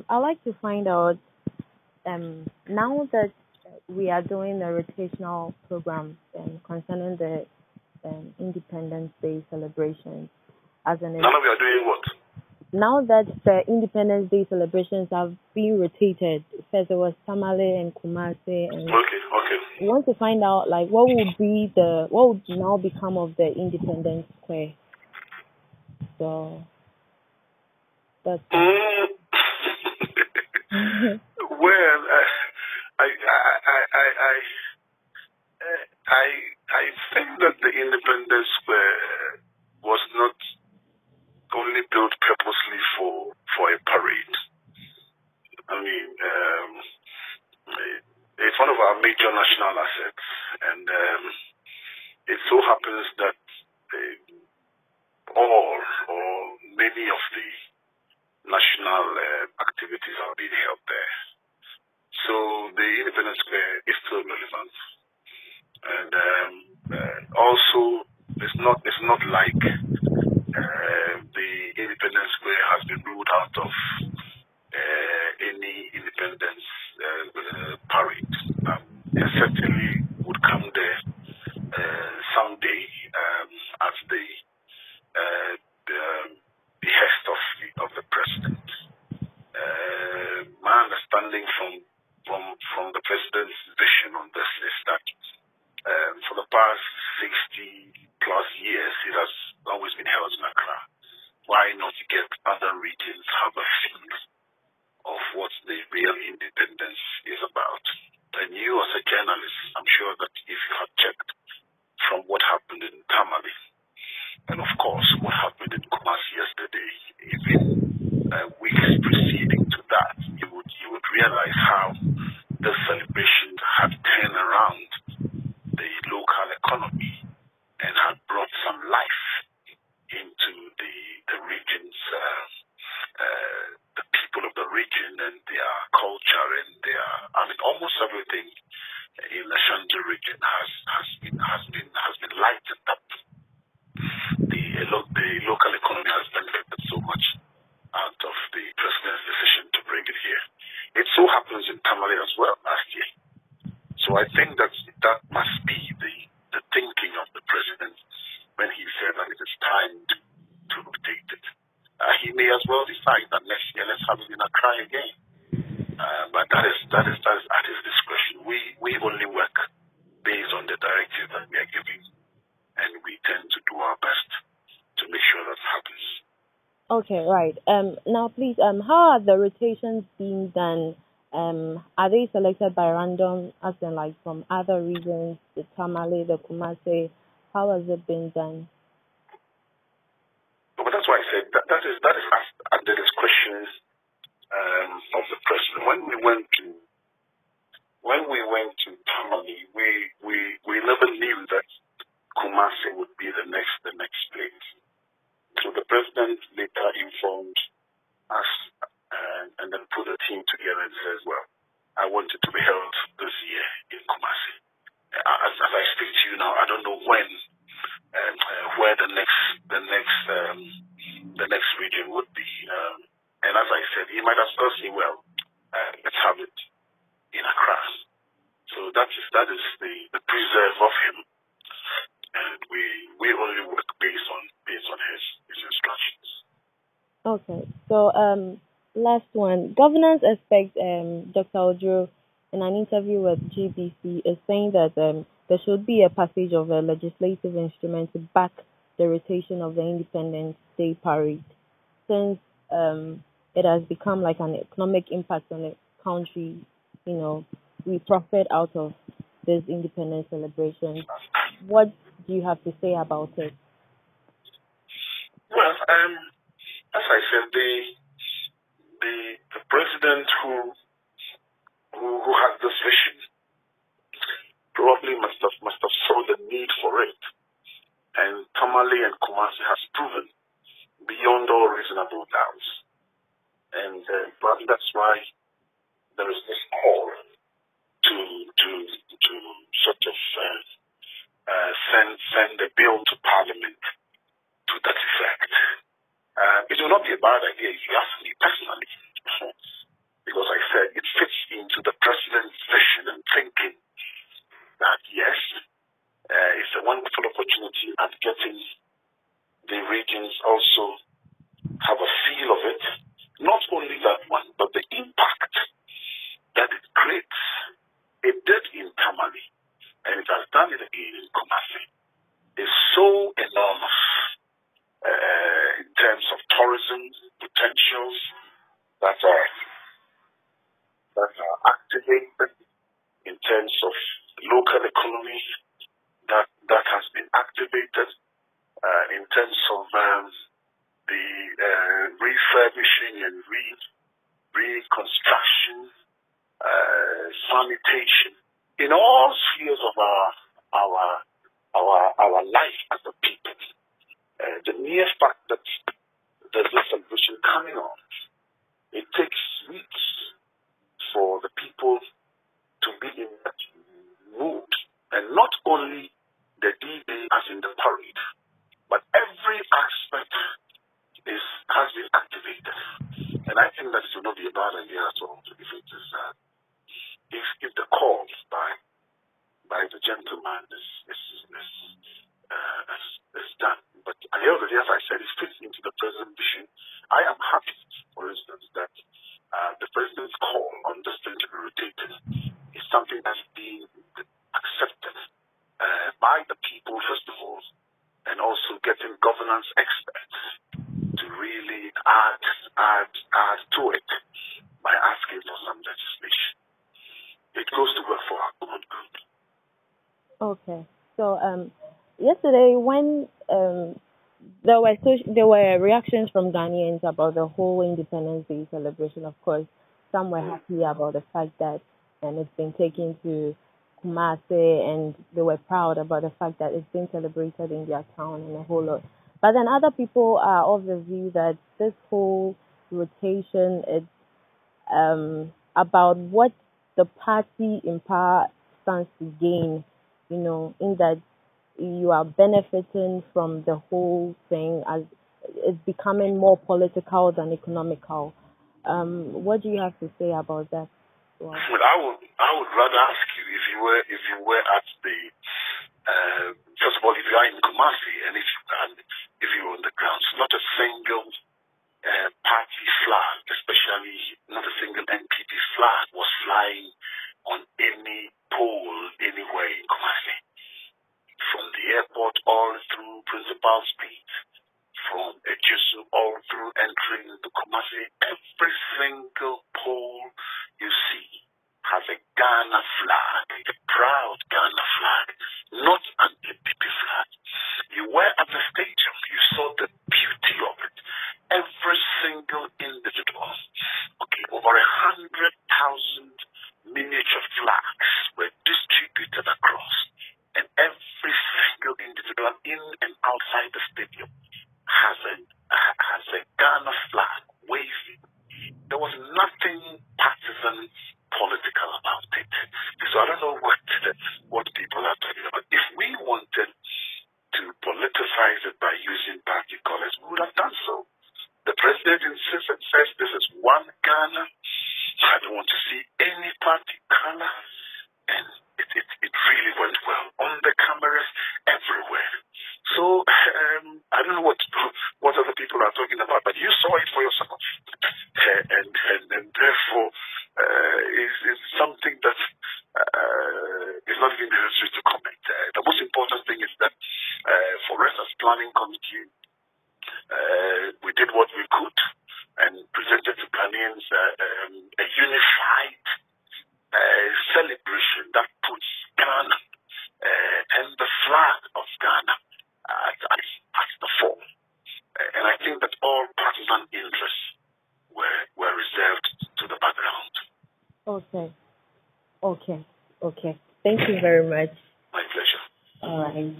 um, I'd like to find out um, now that we are doing the rotational program um, concerning the um, Independence Day celebrations. As an now we are doing what? Now that the Independence Day celebrations have been rotated, first it was Tamale and Kumasi, and okay, okay. We want to find out like what would be the what would now become of the Independence Square. So that's. Mm. Well, I, I, I, I, I, I, I think that the Independence Square was not only built purposely for for a parade. I mean, um, it's one of our major national assets, and um, it so happens that uh, all or many of the national uh, activities are being held there. So the Independence Square is still relevant, and um, uh, also it's not it's not like uh, the Independence Square has been ruled out of uh, any independence uh, parade. Um, they certainly would come there uh, someday um, as the uh, the behest of the, of the president. Uh, my understanding from from from the president's vision on this is that um, for the past 60 plus years, it has always been held in Accra. Why not get other regions have a feel of what the real independence is about? And you, as a journalist, I'm sure that if you have checked from what happened in Tamale, and of course what happened in Kumasi yesterday, even uh, weeks preceding to that, you would you would realize how the celebration had turned around the local economy and had brought some life into the the region's uh, uh, the people of the region and their culture and their I mean almost everything in the Ashanti region has has been has been has been lightened up. The the local economy has benefited so much out of the president's decision to bring it here. It so happens in Tamale as well last year. So I think that that must be the the thinking of the president when he said that it is time to, to rotate it. Uh, he may as well decide that next year let's have it in Accra again. Uh, but that is that is that is at his discretion. We we only work based on the directive that we are giving, and we tend to do our best to make sure that happens. Okay, right. Um, now please, um, how are the rotations being done? Um, are they selected by random, as in like from other regions, the Tamale, the Kumasi? How has it been done? But that's why I said that, that is that is at, at um, of the president. When we went to when we went to Tamale, we we we never knew that Kumasi would be the next the next place. So the president later informed us uh, and then put a team together and says, "Well, I want it to be held this year in Kumasi." As, as I speak to you now, I don't know when and uh, where the next the next um, the next region would be. Um, and as I said, he might as well say, well, uh, let's have it in Accra. So that is that is the, the preserve of him. And we we only work based on based on his, his instructions. Okay. So um last one. Governance expect um Dr. Oduro in an interview with GBC is saying that um there should be a passage of a legislative instrument to back the rotation of the Independence Day parade. Since um, it has become like an economic impact on the country. You know, we profit out of this independence celebration. What do you have to say about it? Well, um, as I said, the the the president who who, who has this vision probably must have must have saw the need for it, and Tamale and Kumasi has proven beyond all reasonable doubts and uh, that's why there is this call to to to sort of uh, uh, send send a bill to Parliament to that effect. Uh, it will not be a bad idea if you ask me personally. because I said it fits into the president's vision and thinking that yes, uh, it's a wonderful opportunity at getting the regions also potentials that are that are activated in terms of local economy that that has been activated uh, in terms of um, the uh, refurbishing and re reconstruction, uh, sanitation, in all spheres of our our our our life as a people. Uh, the mere fact that there's a celebration coming on, it takes weeks for the people to be in that mood, and not only the D-Day as in the parade, but every aspect is has been activated. And I think that it will not be a bad idea at all if it is uh, if if the call by by the gentleman is is is, uh, is, is done. But I already, as I said, it fits into the president's vision. I am happy, for instance, that uh, the president's call on this thing to be rotated is something that's being accepted uh, by the people, first of all, and also getting governance experts to really add, add, add to it by asking for some legislation. It goes to work for our common good. Okay. So um, yesterday when um, there were so, there were reactions from Ghanaians about the whole Independence Day celebration. Of course, some were happy about the fact that and it's been taken to Kumasi and they were proud about the fact that it's been celebrated in their town and a whole lot. But then other people are of the view that this whole rotation is um, about what the party in power stands to gain, you know, in that you are benefiting from the whole thing as it's becoming more political than economical. Um, what do you have to say about that? Well, I would I would rather ask you if you were if you were at the uh, first of all if you are in Kumasi and if and if you're on the ground, not a single uh, party flag, especially not a single NPP flag, was flying on any pole anywhere in Kumasi. From the airport all through Principal Street, Ejisu all through entering into Kumasi, every single pole you see has a Ghana flag, a proud Ghana flag, not an NPP flag. You were at the stadium, you saw the beauty of it. Every single individual, okay, over a hundred thousand miniature flags were distributed across, and every single individual in and outside the stadium has a has a Ghana flag waving. There was nothing partisan political about it. So I don't know what what people are talking about. If we wanted to politicize it by using party colors, we would have done so. The president insists and says this is one Ghana. I don't want to see any party color. And it, it, it really went well on the cameras everywhere. So um, I don't know what what other people are talking about, but you saw it for yourself, uh, and, and and therefore uh, is is something that uh, is not even necessary to comment. Uh, the most important thing is that as planning committee, uh, we did what we could and presented to Ghanaians uh, um, a unified uh, celebration that puts Ghana uh, and the flag of Ghana at, at, at the fore. And I think that all partisan interests were, were reserved to the background. Okay. Okay. Okay. Thank you very much. My pleasure. All right.